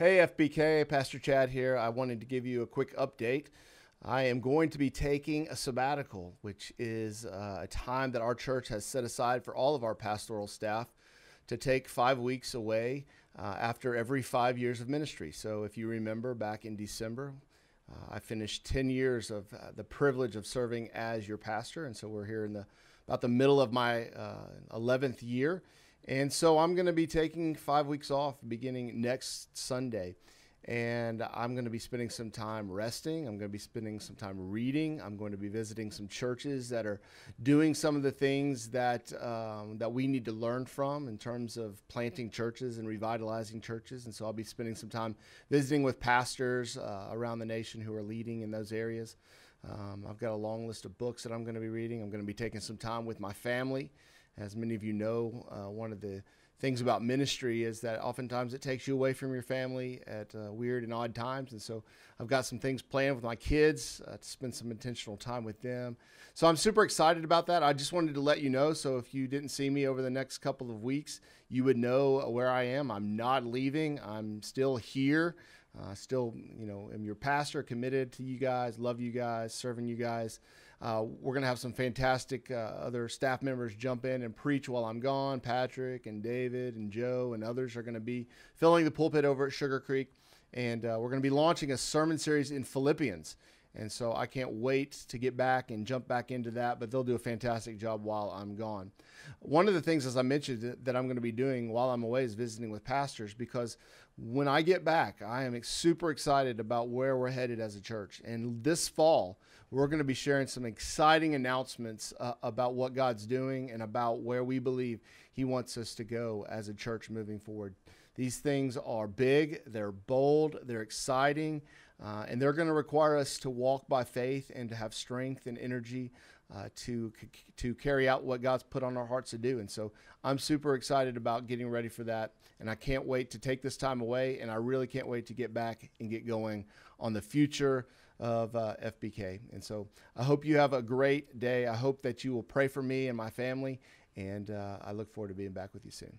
Hey, FBK, Pastor Chad here. I wanted to give you a quick update. I am going to be taking a sabbatical, which is uh, a time that our church has set aside for all of our pastoral staff to take five weeks away uh, after every five years of ministry. So, if you remember back in December, uh, I finished 10 years of uh, the privilege of serving as your pastor. And so, we're here in the about the middle of my 11th uh, year. And so I'm going to be taking five weeks off beginning next Sunday. And I'm going to be spending some time resting. I'm going to be spending some time reading. I'm going to be visiting some churches that are doing some of the things that um, that we need to learn from in terms of planting churches and revitalizing churches. And so I'll be spending some time visiting with pastors uh, around the nation who are leading in those areas. Um, I've got a long list of books that I'm going to be reading. I'm going to be taking some time with my family. As many of you know, uh, one of the things about ministry is that oftentimes it takes you away from your family at uh, weird and odd times. And so I've got some things planned with my kids uh, to spend some intentional time with them. So I'm super excited about that. I just wanted to let you know. So if you didn't see me over the next couple of weeks, you would know where I am. I'm not leaving, I'm still here. Uh, still, you know, am your pastor, committed to you guys, love you guys, serving you guys. Uh, we're going to have some fantastic uh, other staff members jump in and preach while I'm gone. Patrick and David and Joe and others are going to be filling the pulpit over at Sugar Creek. And uh, we're going to be launching a sermon series in Philippians. And so I can't wait to get back and jump back into that, but they'll do a fantastic job while I'm gone. One of the things, as I mentioned, that I'm going to be doing while I'm away is visiting with pastors because when I get back, I am super excited about where we're headed as a church. And this fall, we're going to be sharing some exciting announcements uh, about what God's doing and about where we believe He wants us to go as a church moving forward. These things are big, they're bold, they're exciting, uh, and they're going to require us to walk by faith and to have strength and energy uh, to to carry out what God's put on our hearts to do. And so I'm super excited about getting ready for that, and I can't wait to take this time away, and I really can't wait to get back and get going on the future of uh, FBK. And so I hope you have a great day. I hope that you will pray for me and my family, and uh, I look forward to being back with you soon.